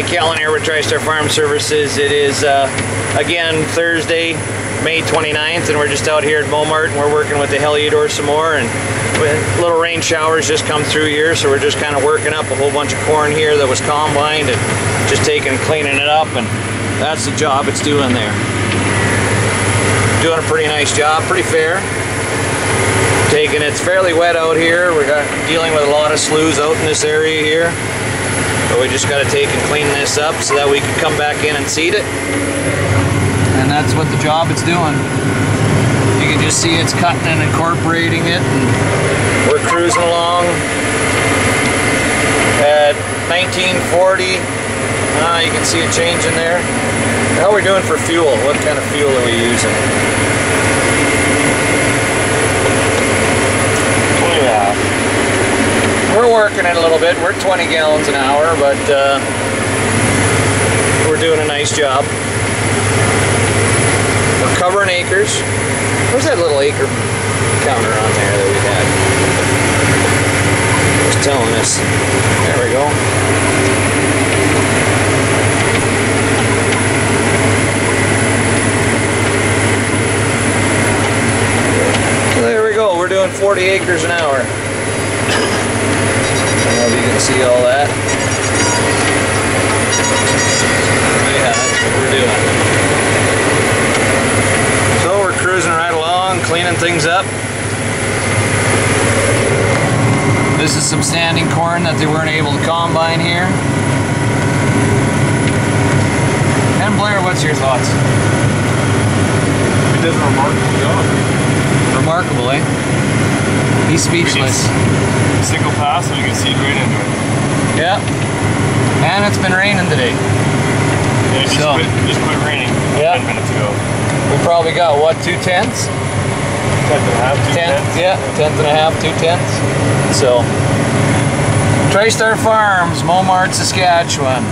Hi, Kellen here with TriStar Farm Services. It is, uh, again, Thursday, May 29th, and we're just out here at Montmartre, and we're working with the Heliodor some more, and little rain showers just come through here, so we're just kind of working up a whole bunch of corn here that was combined, and just taking cleaning it up, and that's the job it's doing there. Doing a pretty nice job, pretty fair. Taking, it's fairly wet out here. We're dealing with a lot of sloughs out in this area here. But we just got to take and clean this up so that we can come back in and seed it. And that's what the job it's doing. You can just see it's cutting and incorporating it. And we're cruising along at 1940. Ah, you can see a change in there. How are we doing for fuel? What kind of fuel are we using? we're working it a little bit. We're 20 gallons an hour, but uh, we're doing a nice job. We're covering acres. Where's that little acre counter on there that we had? Just telling us. There we go. There we go. We're doing 40 acres an hour know if you can see all that. Yeah, that's what we're doing. So we're cruising right along, cleaning things up. This is some standing corn that they weren't able to combine here. And Blair, what's your thoughts? He does a remarkable job. Remarkable, eh? He's speechless single pass and we can see right into it. Yeah. And it's been raining today. Yeah, just, so, quit, just quit raining yeah. 10 minutes ago. We probably got, what, two tenths? Tenth and a half, two tenth, tenths. Yeah, tenth and a half, two tenths. So, TriStar Farms, Montmartre, Saskatchewan.